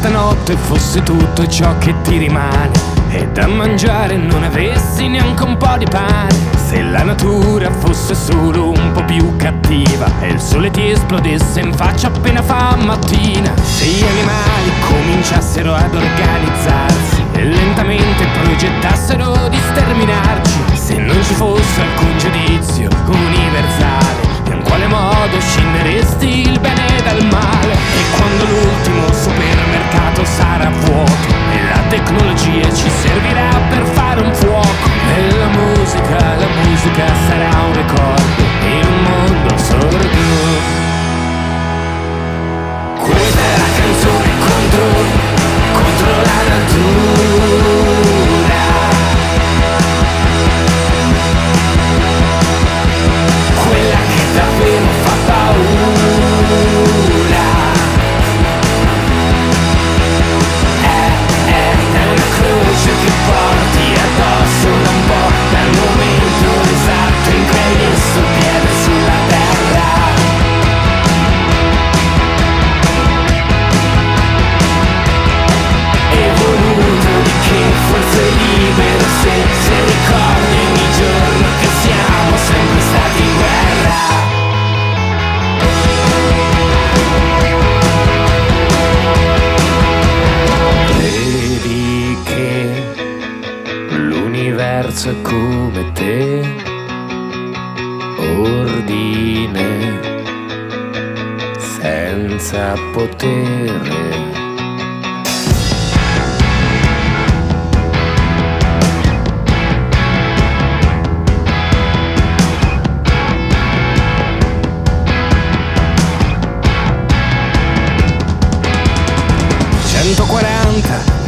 salute fosse tutto ciò che ti rimane. E da mangiare non avessi neanche un po' di pane. Se la natura fosse solo un po' più cattiva e il sole ti esplodesse in faccia appena fa mattina. Se gli animali cominciassero ad organizzarsi e lentamente progettassero l'universo è come te, ordine senza potere.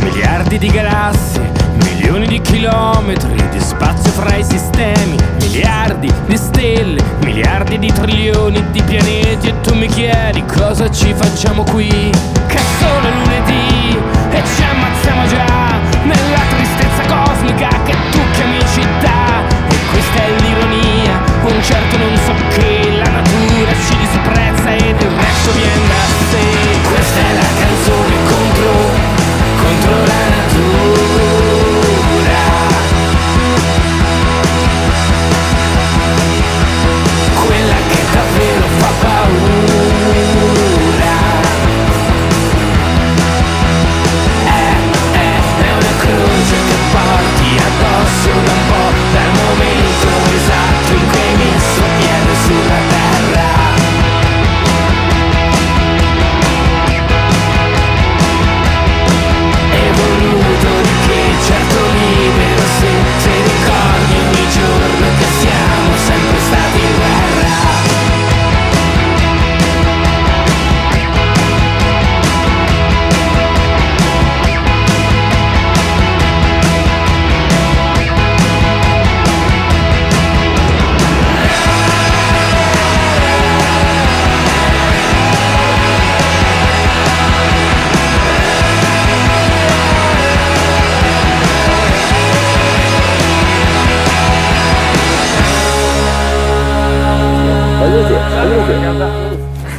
miliardi di galassie, chilometri di spazio fra i sistemi, miliardi di stelle, miliardi di trilioni di pianeti e tu mi chiedi cosa ci facciamo qui? Che solo è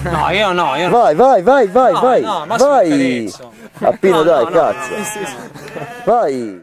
No, io no, io no. Vai, vai, vai, vai, No, vai. no, vai. Appino No, dai, no. cazzo. Vai.